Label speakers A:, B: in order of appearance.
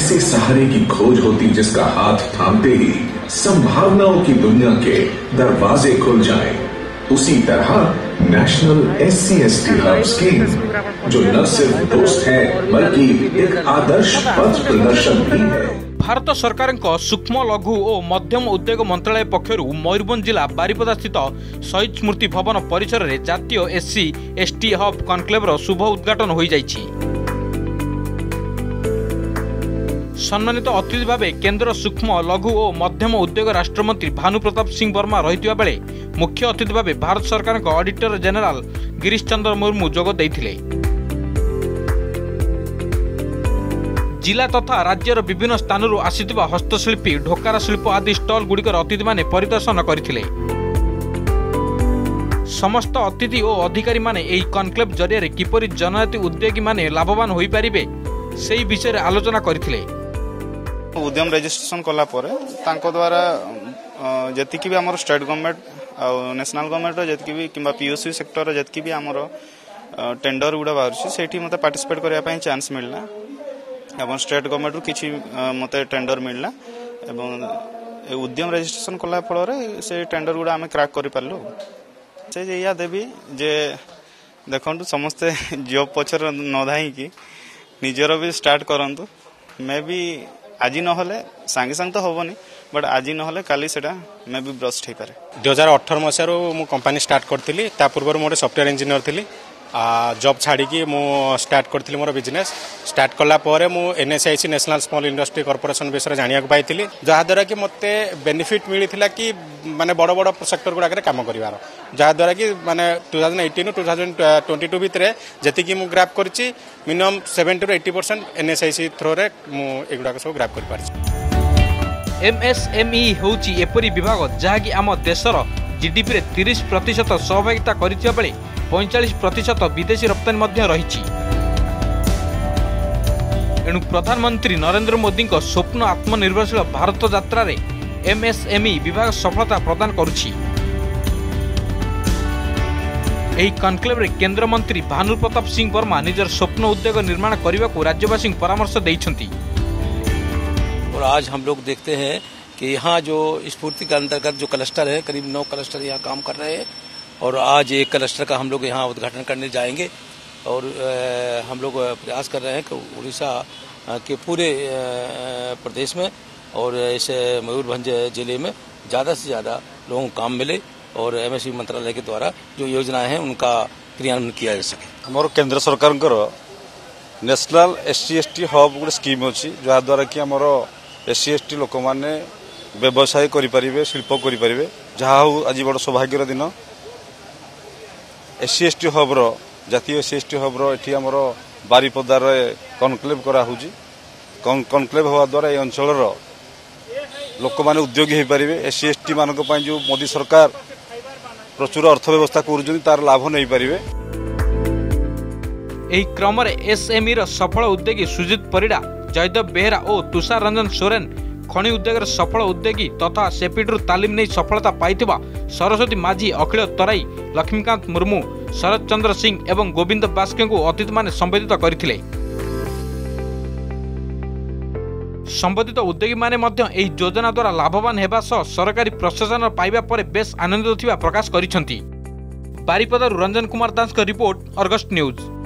A: ऐसे सहारे की खोज होती जिसका हाथ थामते ही संभावनाओं की दुनिया के दरवाजे खुल जाए उसी तरह national S C S T hub scheme जो न सिर्फ दोस्त है बल्कि एक आदर्श पथ प्रदर्शन भी है
B: भारत सरकारଙ୍କ सूक्ष्म लघु और मध्यम उद्योग मंत्रालय पक्ष मयूरभ जिला बारीपदा स्थित शहीद स्मृति भवन परिसर रे जातीय एससी एसटी हब कॉन्क्लेव रो शुभ उद्घाटन होई जाईची সম্মানিত অতিথি ভাবে কেন্দ্র সূক্ষ্ম লঘু ও মধ্যম উদ্যোগ রাষ্ট্রমন্ত্রী ভানু প্রতাপ সিং বর্মা রয়েছে বেড়ে মুখ্য অতিথি ভাবে ভারত সরকার অডিটর জেনেল গিরিশ চন্দ্র মুর্মু যোগ দিয়ে ଜିଲ୍ଲା ତଥା ରାଜ୍ୟର ବିଭିନ୍ନ ସ୍ଥାନରୁ ଆସିଥିବା ହସ୍ତଶିଳ୍ପୀ ଢୋକାର ଶିଳ୍ପ ଆଦି ଷ୍ଟଲ୍ଗୁଡ଼ିକର ଅତିଥିମାନେ ପରିଦର୍ଶନ କରିଥିଲେ ସମସ୍ତ ଅତିଥି ଓ ଅଧିକାରୀମାନେ ଏହି କନକ୍ଲେଭ୍ ଜରିଆରେ କିପରି ଜନଜାତି ଉଦ୍ୟୋଗୀମାନେ ଲାଭବାନ ହୋଇପାରିବେ ସେହି ବିଷୟରେ ଆଲୋଚନା କରିଥିଲେ
C: ଉଦ୍ୟମ ରେଜିଷ୍ଟ୍ରେସନ କଲା ପରେ ତାଙ୍କ ଦ୍ୱାରା ଯେତିକି ବି ଆମର ଷ୍ଟେଟ୍ ଗଭର୍ଣ୍ଣମେଣ୍ଟ ଆଉ ନ୍ୟାସନାଲ ଗଭର୍ଣ୍ଣମେଣ୍ଟର ଯେତିକି ବି କିମ୍ବା ପିଓସି ସେକ୍ଟରର ଯେତିକି ବି ଆମର ଟେଣ୍ଡର ଗୁଡ଼ା ବାହାରୁଛି ସେଇଠି ମୋତେ ପାର୍ଟିସିପେଟ କରିବା ପାଇଁ ଚାନ୍ସ ମିଳିଲା ଏବଂ ଷ୍ଟେଟ୍ ଗଭର୍ଣ୍ଣମେଣ୍ଟରୁ କିଛି ମୋତେ ଟେଣ୍ଡର ମିଳିଲା ଏବଂ ଉଦ୍ୟମ ରେଜିଷ୍ଟ୍ରେସନ କଲା ଫଳରେ ସେ ଟେଣ୍ଡର ଗୁଡ଼ା ଆମେ କ୍ରାକ୍ କରିପାରିଲୁ ସେ ଏଇଆ ଦେବି ଯେ ଦେଖନ୍ତୁ ସମସ୍ତେ ଜବ୍ ପଛରେ ନ ଧାଇଁକି ନିଜର ବି ଷ୍ଟାର୍ଟ କରନ୍ତୁ ମେ ବି আজি নহলে ସାଙ୍ଗେ ସାଙ୍ଗେ ତ ହେବନି ବଟ୍ ଆଜି ନହେଲେ କାଲି ସେଇଟା ମେ ବି ବ୍ରଷ୍ଟ ହେଇପାରେ
D: ଦୁଇ ହଜାର ଅଠର ମସିହାରୁ ମୁଁ କମ୍ପାନୀ ଷ୍ଟାର୍ଟ କରିଥିଲି ତା ପୂର୍ବରୁ ମୁଁ ଗୋଟେ ସଫ୍ଟୱେୟାର ଇଞ୍ଜିନିୟର ଥିଲି জব ছাড়িকি ମୁଁ ଷ୍ଟାର୍ଟ କରିଥିଲି ମୋର ବିଜନେସ୍ ଷ୍ଟାର୍ଟ କଲା ପରେ ମୁଁ NSIC national small industry corporation ବିଷୟରେ ଜାଣିବାକୁ ପାଇଥିଲି ଯାହାଦ୍ୱାରା କି ମୋତେ ବେନିଫିଟ୍ ମିଳିଥିଲା କି ମାନେ ବଡ଼ ବଡ଼ ସେକ୍ଟର ଗୁଡ଼ାକରେ କାମ କରିବାର ଯାହାଦ୍ୱାରା କି ମାନେ two thousand eighteen two thousand twenty two ଭିତରେ ଯେତିକି ମୁଁ ଗ୍ରାଫ୍ କରିଛି ମିନିମମ୍ ସେଭେଣ୍ଟିରୁ ଏଇଟି ପରସେଣ୍ଟ ଏନ୍ଏସ୍ଆଇସି ଥ୍ରୋରେ ମୁଁ ଏଗୁଡ଼ାକ ସବୁ ଗ୍ରାଫ୍ କରିପାରିଛି
B: ଏମ୍ଏସ୍ଏମ୍ଇ ହେଉଛି ଏପରି ବିଭାଗ ଯାହାକି ଆମ ଦେଶର ଜିଡିପିରେ ତିରିଶ ପ୍ରତିଶତ ସହଭାଗିତା କରିଥିବା ବେଳେ पैंचाश प्रतिशत विदेशी रप्तानी रही एणु प्रधानमंत्री नरेंद्र मोदी स्वप्न आत्मनिर्भरशील भारत जात्रारे एमएसएमई विभाग सफलता प्रदान करनक्लेवे केन्द्रमंत्री भानु प्रताप सिंह वर्मा निजर स्वप्न उद्योग निर्माण करने को राज्यवासी परामर्श दे
E: और आज हम लोग देखते हैं कि यहाँ जो स्फूर्ति के अंतर्गत जो क्लस्टर है करीब नौ क्लस्टर यहाँ काम कर रहे हैं और आज एक क्लस्टर का हम लोग यहाँ उद्घाटन करने जाएंगे और हम लोग प्रयास कर रहे हैं कि उड़ीसा के पूरे प्रदेश में और इस मयूरभंज जिले में ज़्यादा से ज़्यादा लोगों को काम मिले और एम मंत्रालय के द्वारा जो योजनाएं हैं उनका क्रियान्वयन किया जा सके
F: हमारे केंद्र सरकार एस टी हब गोटे स्कीम अच्छी जहाद्वारा कि आम एस सी एस टी लोक मैंने व्यवसाय करें শিল্প करें जहा हूँ आज बड़ सौभाग्यर दिन ଏସ୍ସି ଏସ୍ ଟି ହବ୍ର ଜାତୀୟ ଏସ୍ସି ଏସ୍ ଟି ହବ୍ର ଏଠି ଆମର ବାରିପଦାରେ କନକ୍ଲେଭ୍ କରାହେଉଛି କନକ୍ଲେଭ୍ ହେବା ଦ୍ୱାରା ଏ ଅଞ୍ଚଳର ଲୋକମାନେ ଉଦ୍ୟୋଗୀ ହୋଇପାରିବେ ଏସ୍ସି ଏସ୍ ଟି ମାନଙ୍କ ପାଇଁ ଯେଉଁ ମୋଦି ସରକାର ପ୍ରଚୁର ଅର୍ଥ ବ୍ୟବସ୍ଥା କରୁଛନ୍ତି ତାର ଲାଭ ନେଇପାରିବେ
B: ଏହି କ୍ରମରେ ଏସ୍ଏମ୍ଇର ସଫଳ ଉଦ୍ୟୋଗୀ ସୁଜିତ ପରିଡ଼ା ଜୟଦେବ ବେହେରା ଓ ତୁଷାର ରଞ୍ଜନ ସୋରେନ ଖଣି ଉଦ୍ୟୋଗରେ ସଫଳ ଉଦ୍ୟୋଗୀ ତଥା ସେପିଡ଼ରୁ ତାଲିମ ନେଇ ସଫଳତା ପାଇଥିବା ସରସ୍ୱତୀ ମାଝି ଅଖିଳ ତରାଇ ଲକ୍ଷ୍ମୀକାନ୍ତ ମୁର୍ମୁ ଶରତ ଚନ୍ଦ୍ର ସିଂ ଏବଂ ଗୋବିନ୍ଦ ବାସ୍କେଙ୍କୁ ଅତିଥିମାନେ ସମ୍ବୋଧିତ କରିଥିଲେ ସମ୍ବୋଧିତ ଉଦ୍ୟୋଗୀମାନେ ମଧ୍ୟ ଏହି ଯୋଜନା ଦ୍ୱାରା ଲାଭବାନ ହେବା ସହ ସରକାରୀ ପ୍ରଶାସନ ପାଇବା ପରେ ବେଶ୍ ଆନନ୍ଦିତ ଥିବା ପ୍ରକାଶ କରିଛନ୍ତି ବାରିପଦାରୁ ରଞ୍ଜନ କୁମାର ଦାସଙ୍କ ରିପୋର୍ଟ ଅର୍ଗଷ୍ଟ ନ୍ୟୁଜ୍